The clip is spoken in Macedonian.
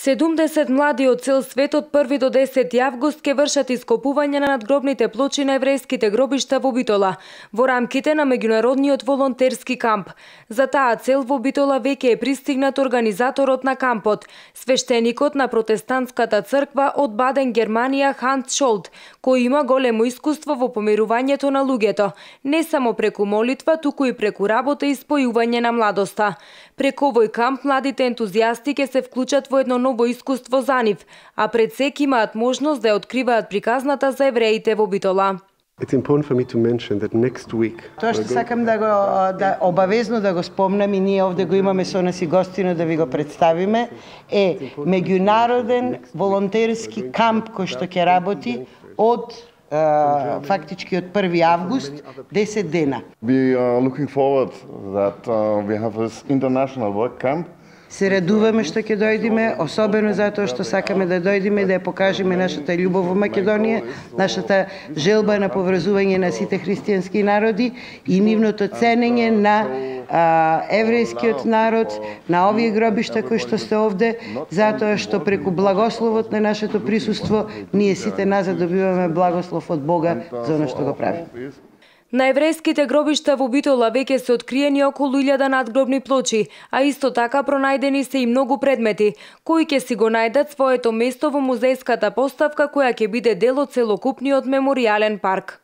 70 млади од цел свет од 1 до 10 август ке вршат ископување на надгробните плочи на еврејските гробишта во Битола, во рамките на меѓународниот волонтерски камп. За таа цел во Битола веќе е пристигнат организаторот на кампот, свештеникот на протестантската црква од Баден Германија Ханс Шолд, кој има големо искуство во помирувањето на луѓето, не само преку молитва, туку и преку работа и спојување на младоста. Преку овој камп младите ентузијасти ќе се вклучат во едно ново искуство за нив, а пред сек имаат можност да ја откриваат приказната за евреите во Битола. It's important for me to mention that next week Тоа што сакам да го да обавезно да го спомнам и ние овде го имаме со нас и гостино да ви го представиме е меѓународен волонтерски камп кој што ќе работи од uh, фактички од 1 август 10 дена. We are looking forward that uh, we have this international work camp Се радуваме што ќе дојдеме, особено затоа што сакаме да дојдеме да ја покажеме нашата љубов во Македонија, нашата желба на поврзување на сите христијански народи и нивното ценење на а, еврејскиот народ, на овие гробишта кои што сте овде, затоа што преку благословот на нашето присуство ние сите назад добиваме благослов од Бога за оно што го правиме. На еврејските гробишта во Битола веќе се откриени околу 1000 надгробни плочи, а исто така пронајдени се и многу предмети, кои ќе си го најдат своето место во музејската поставка која ќе биде дел од целокупниот меморијален парк.